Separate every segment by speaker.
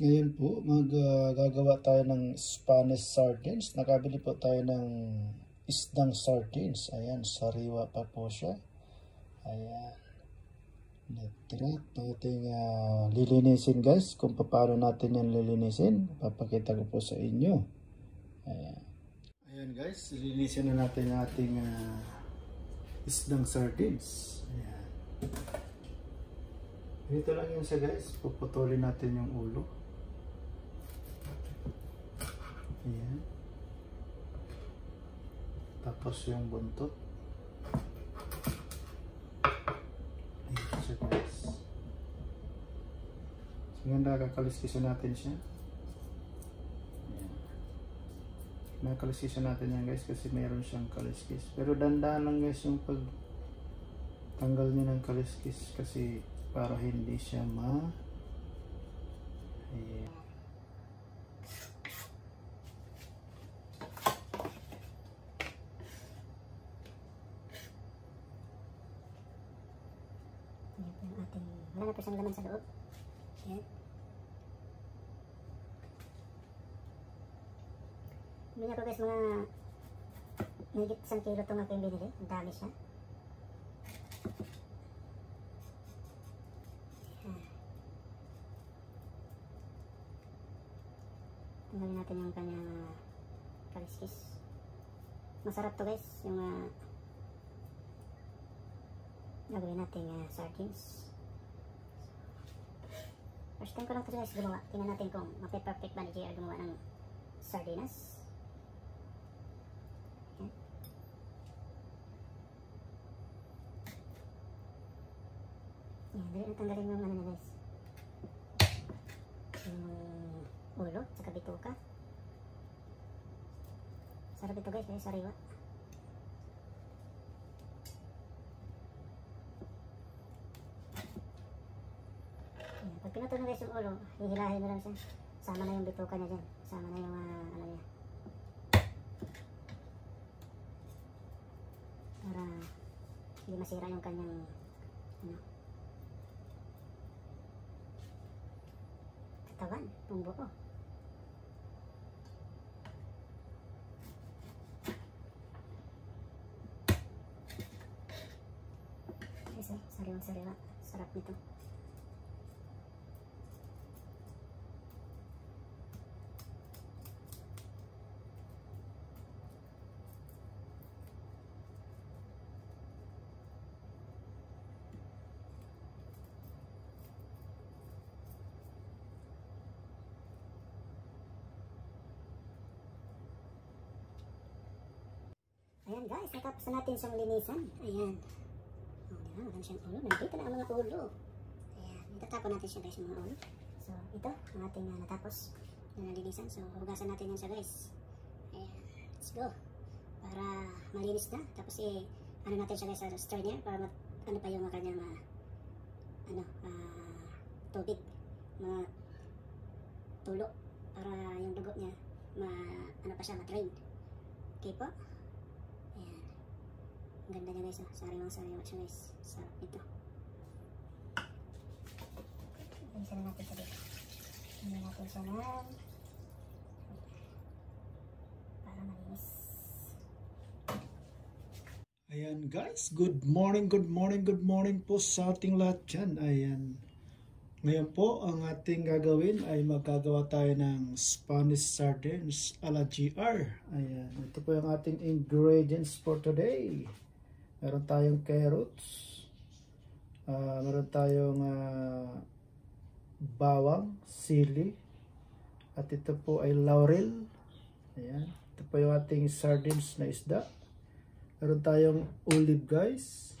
Speaker 1: ngayon po maggagawa uh, tayo ng Spanish sardines. Nakabili po tayo ng isdang sardines. Ayan, sariwa pa po siya. Ayan. Natrat natin uh, lilinisin guys kung paano natin yan lilinisin. Papakita ko po sa inyo. Ayan. Ayan guys, lilinisin na natin yung ating uh, isdang sardines. Ayan. Dito lang yun siya guys. Puputulin natin yung ulo. Ayan. Tapos yung buntot. Ayan siya guys. So ngayon nakakaliskisan natin siya. Ayan. Nakakaliskisan natin yan guys kasi mayroon siyang kaliskis. Pero dandahan lang guys yung pag tanggal niya ng kaliskis kasi para hindi siya ma Ayan.
Speaker 2: Yung ating, wala na po laman sa loob. Yan. Bili ako guys mga mahigit isang kilo itong aking binili. Ang dami siya. Tanggalin natin yung kanyang kaliskis. Masarap to guys. Yung uh, gagawin natin uh, sardines. First time ko lang ito guys gumawa. Tingnan natin kung mape-perfect ba ni JR gumawa ng sardinas. Yan. Yan, dali na tanggalin yung ano na guys. Yung ulo, saka bituka. Sarap ito guys, eh, sariwa. Yan, guys yung ulo, hihilahin mo lang siya. Sama na yung bituka niya dyan. Sama na yung uh, ano niya. Para hindi masira yung kanyang ano, katawan, yung buo. Kasi sariwang sariwa. Sarap nito. Ayan guys, natapos na natin siyang linisan. Ayan. O, oh, diba? Maganda siyang ulo. Nandito na ang mga ulo. Ayan. Itatapon natin siya guys, mga ulo. So, ito, ang ating uh, natapos na nalinisan. So, hugasan natin yan siya guys. Ayan. Let's go. Para malinis na. Tapos, eh, ano natin siya guys sa strainer para mat, ano pa yung kanyang uh, ano, uh, tubig. Mga tulo. Para yung dugo niya ma, ano pa siya, ma-drain. Okay po? Ganda niya guys. Oh. Sariwang sariwa siya guys. Sarap nito. Isa na natin siya dito. Hindi natin siya ng para malinis.
Speaker 1: Ayan guys, good morning, good morning, good morning po sa ating lahat dyan. Ayan. Ngayon po, ang ating gagawin ay magagawa tayo ng Spanish sardines a la GR. Ayan. Ito po yung ating ingredients for today. Meron tayong carrots. Uh, meron tayong uh, bawang, sili. At ito po ay laurel. Ayan. Ito po yung ating sardines na isda. Meron tayong olive guys.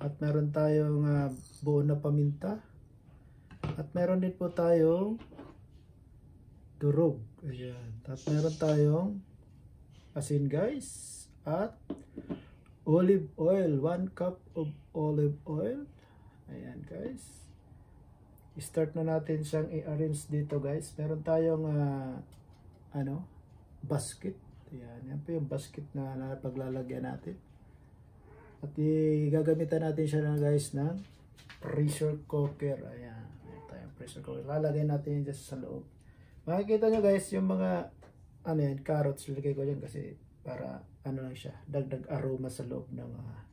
Speaker 1: At meron tayong uh, buo na paminta. At meron din po tayong durog. Ayan. At meron tayong asin guys. At olive oil. 1 cup of olive oil. Ayan guys. Start na natin siyang i-arrange dito guys. Meron tayong uh, ano, basket. Ayan. Yan po yung basket na, na natin. At gagamitan natin siya na guys ng pressure cooker. Ayan pressure cooker. Lalagay natin yun sa loob. Makikita nyo guys, yung mga ano yan, carrots, lagay ko yan kasi para ano lang siya, dagdag aroma sa loob ng ah,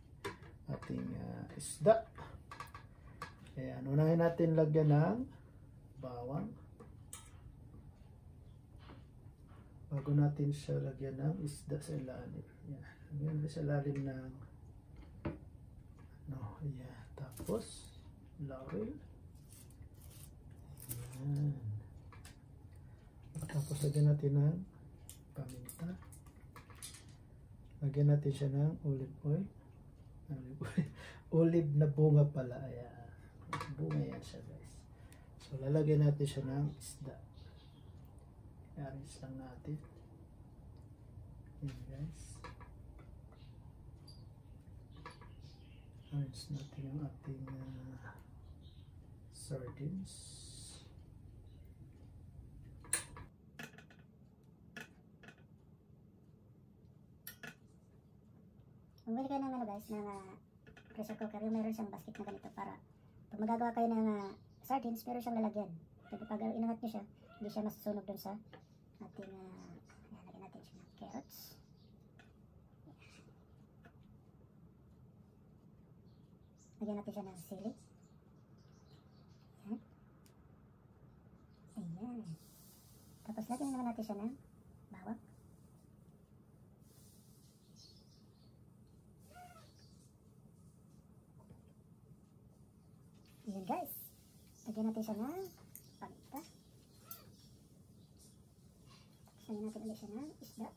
Speaker 1: ating ah, isda. Ayan, unahin natin lagyan ng bawang. Bago natin siya lagyan ng isda sa ilalim. Ayan, lagyan sa ilalim ng no, ayan. Tapos, laurel. Ayan. Tapos lagyan natin ng paminta. Lagyan natin siya ng olive oil. Olive na bunga pala. Ayan. Bunga yan siya guys. So lalagyan natin siya ng isda. I-arrange lang natin. Ayan guys. Arrange natin yung ating uh, sardines.
Speaker 2: Bumili kayo ng ano guys, ng ah, pressure cooker. Yung meron siyang basket na ganito para pag magagawa kayo ng ah, sardines, meron siyang lalagyan. Pag, pag inangat nyo siya, hindi siya masusunog dun sa ating, uh, lagyan natin siya ng carrots. Lagyan natin siya ng sili. Ayan. Ayan. Tapos lagyan naman natin siya ng bawang. Ayan guys. Lagyan natin siya ng paminta. Lagyan natin ulit siya ng isda.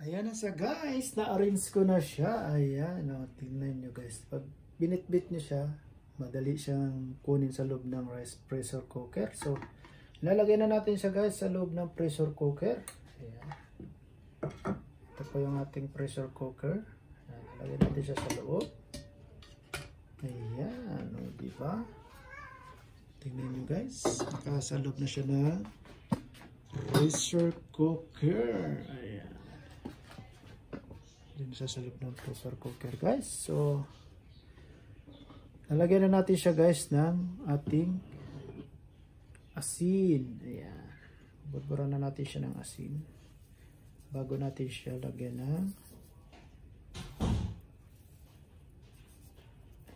Speaker 1: Ayan na siya guys, na-arrange ko na siya. Ayan, o, tingnan nyo guys. Pag binitbit nyo siya, madali siyang kunin sa loob ng rice pressure cooker. So, lalagay na natin siya guys sa loob ng pressure cooker. Ayan. Ito po yung ating pressure cooker. Lalagay natin siya sa loob. Ayan, o, diba? Tingnan nyo guys, nakasa loob na siya ng pressure cooker. Ayan din sa loob ng pressure cooker guys so lalagyan na natin siya guys ng ating asin ayan buburan na natin siya ng asin bago natin siya lagyan ng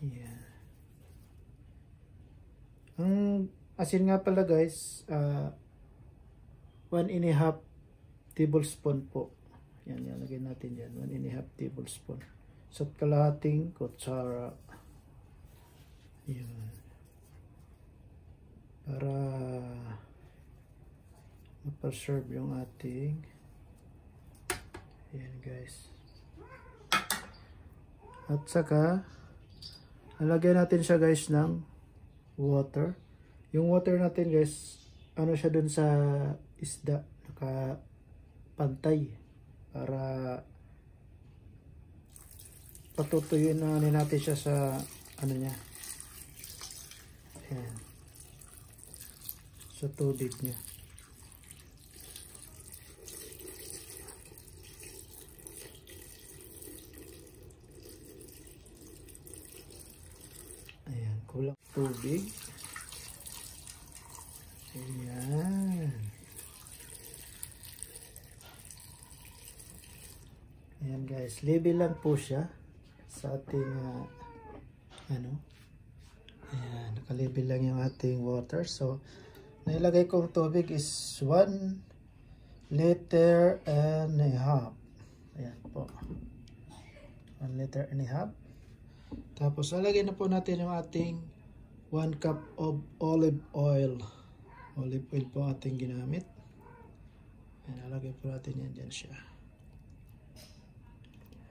Speaker 1: ayan ang asin nga pala guys uh, one and a half tablespoon po yan, yan. Lagyan natin yan. 1 and a half tablespoon. Sa kalahating kutsara. Yan. Para mapaserve yung ating yan guys. At saka lalagyan natin siya guys ng water. Yung water natin guys, ano siya dun sa isda, naka pantay para patutuyuin na ano natin siya sa ano niya Ayan. sa tubig niya ayan kulang tubig ayan Ayan guys, level lang po siya sa ating uh, ano. Ayan, naka-level lang yung ating water. So, nailagay kong tubig is 1 liter and a half. Ayan po. 1 liter and a half. Tapos, lalagay na po natin yung ating 1 cup of olive oil. Olive oil po ating ginamit. Ayan, lalagay po natin yan dyan siya.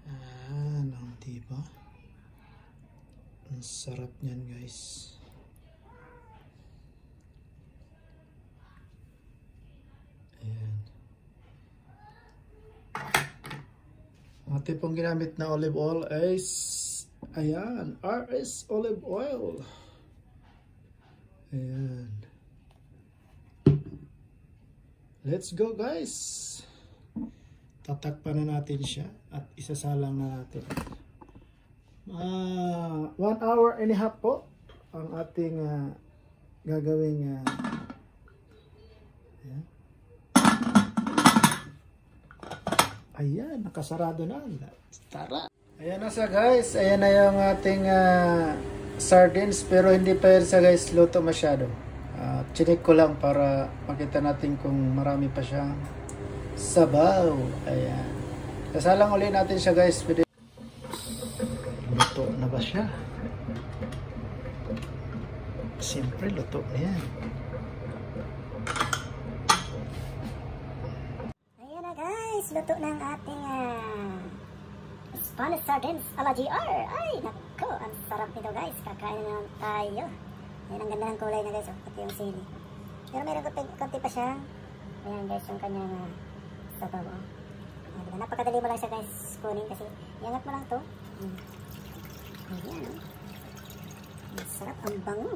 Speaker 1: Ah, no, diba? Ang sarap niyan, guys. Ayan. Ating pong ginamit na olive oil is ayan, RS olive oil. Ayan. Let's go, guys. tatakpan na natin siya at isasalang na natin. Uh, one hour and a half po ang ating uh, gagawing uh, ayan. nakasarado na. Tara! Ayan na siya guys. Ayan na yung ating uh, sardines pero hindi pa yan siya guys luto masyado. Uh, chinik ko lang para makita natin kung marami pa siyang sabaw. Ayan. Kasalang uli natin siya guys. Pwede. Luto na ba siya? Siyempre luto na yan.
Speaker 2: Ayan na guys, luto ng ating uh, Spanish sardines a la GR. Ay, nako, ang sarap nito guys. Kakain na naman tayo. Ayan, ang ganda ng kulay na guys, oh, pati yung sili. Pero meron konti, konti pa siya. Ayan guys, yung kanyang uh, sabaw. Oh. Ayan, diba? Napakadali mo lang siya guys kunin kasi iangat mo lang to. Hmm. Ayan, oh. Ang sarap, ang bango.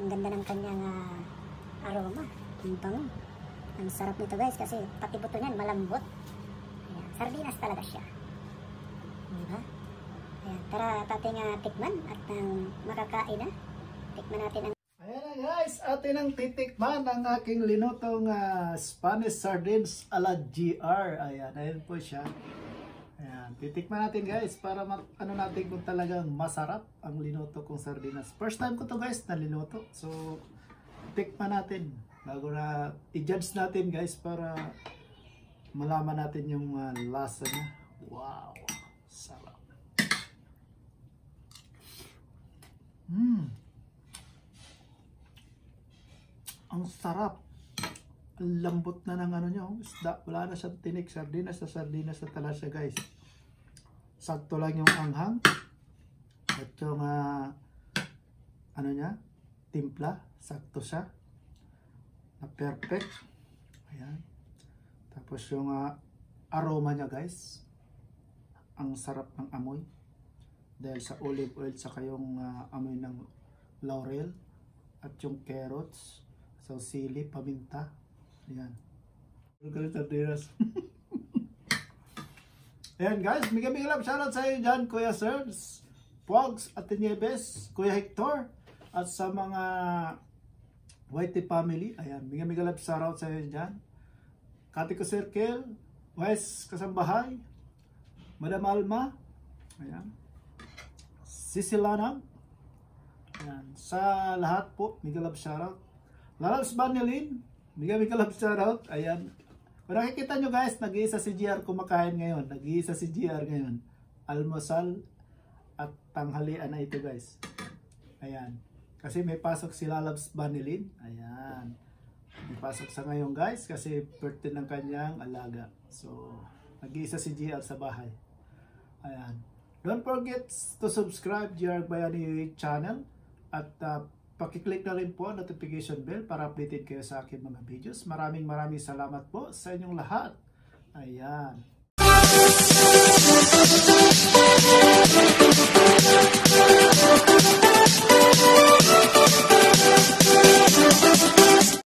Speaker 2: Ang ganda ng kanyang uh, aroma. Ang bango. Ang sarap nito guys kasi pati buto niyan malambot. Ayan, sardinas talaga siya. Diba? Ayan, tara ating uh, tikman at uh, makakain na. Tikman natin ang
Speaker 1: Ayan guys, atin ang titikman ang aking linutong uh, Spanish sardines a la GR. Ayan, ayan po siya. Ayan, titikman natin guys para ano natin kung talagang masarap ang linuto kong sardinas. First time ko to guys na linuto. So, tikman natin bago na i-judge natin guys para malaman natin yung uh, lasa niya. Wow, sarap. Mmm. Ang sarap. Lambot na ng ano nyo. Isda. Wala na siyang tinik. Sardinas na sardinas na tala siya guys. Sakto lang yung anghang. At yung uh, ano niya. Timpla. Sakto siya. Na perfect. Ayan. Tapos yung uh, aroma niya guys. Ang sarap ng amoy. Dahil sa olive oil saka yung uh, amoy ng laurel at yung carrots So, sili, paminta. Ayan. Sardinas. Ayan guys, love shoutout sa iyo dyan, Kuya Serves, Pogs, at Nieves, Kuya Hector, at sa mga Whitey family. Ayan, love shoutout sa iyo dyan. Katiko Circle, West Kasambahay, Madam Alma, ayan, Sisilanang, ayan, sa lahat po, mega love shoutout. Lalabs Banilin, Mega Mega Love shoutout. Ayan. Kung nakikita nyo guys, nag-iisa si GR kumakain ngayon. Nag-iisa si GR ngayon. Almusal at tanghalian na ito guys. Ayan. Kasi may pasok si Lalabs Banilin. Ayan. May pasok sa ngayon guys kasi birthday ng kanyang alaga. So, nag-iisa si GR sa bahay. Ayan. Don't forget to subscribe GR Bayani channel at uh, Pakiclick na rin po ang notification bell para updated kayo sa aking mga videos. Maraming maraming salamat po sa inyong lahat. Ayan. Thank you.